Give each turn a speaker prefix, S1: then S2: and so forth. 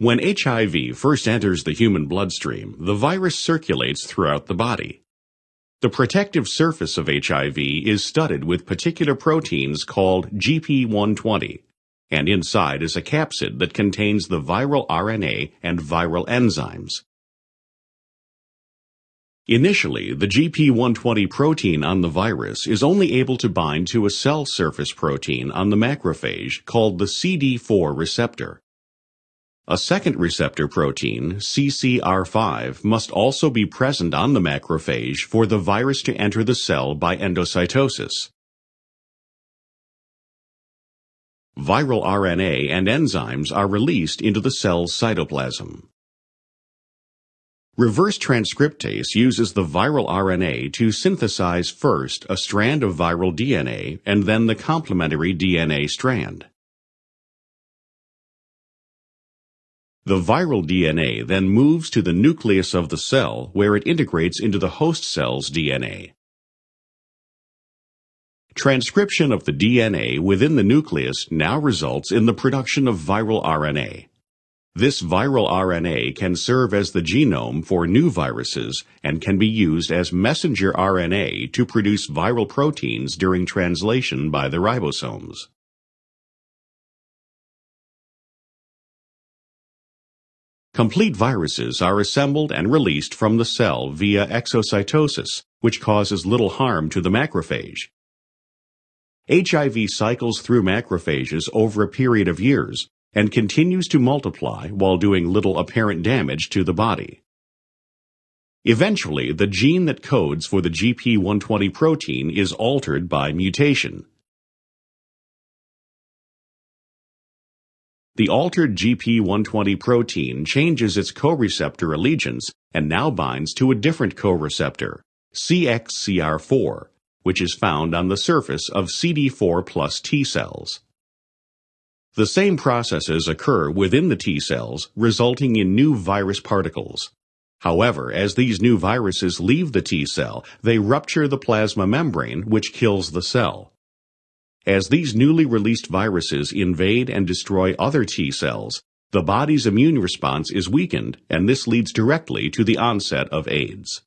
S1: When HIV first enters the human bloodstream, the virus circulates throughout the body. The protective surface of HIV is studded with particular proteins called GP120, and inside is a capsid that contains the viral RNA and viral enzymes. Initially, the GP120 protein on the virus is only able to bind to a cell surface protein on the macrophage called the CD4 receptor. A second receptor protein, CCR5, must also be present on the macrophage for the virus to enter the cell by endocytosis. Viral RNA and enzymes are released into the cell's cytoplasm. Reverse transcriptase uses the viral RNA to synthesize first a strand of viral DNA and then the complementary DNA strand. The viral DNA then moves to the nucleus of the cell where it integrates into the host cell's DNA. Transcription of the DNA within the nucleus now results in the production of viral RNA. This viral RNA can serve as the genome for new viruses and can be used as messenger RNA to produce viral proteins during translation by the ribosomes. Complete viruses are assembled and released from the cell via exocytosis, which causes little harm to the macrophage. HIV cycles through macrophages over a period of years and continues to multiply while doing little apparent damage to the body. Eventually, the gene that codes for the GP120 protein is altered by mutation, The altered GP120 protein changes its co-receptor allegiance and now binds to a different co-receptor, CXCR4, which is found on the surface of CD4 plus T cells. The same processes occur within the T cells, resulting in new virus particles. However, as these new viruses leave the T cell, they rupture the plasma membrane, which kills the cell. As these newly released viruses invade and destroy other T cells, the body's immune response is weakened, and this leads directly to the onset of AIDS.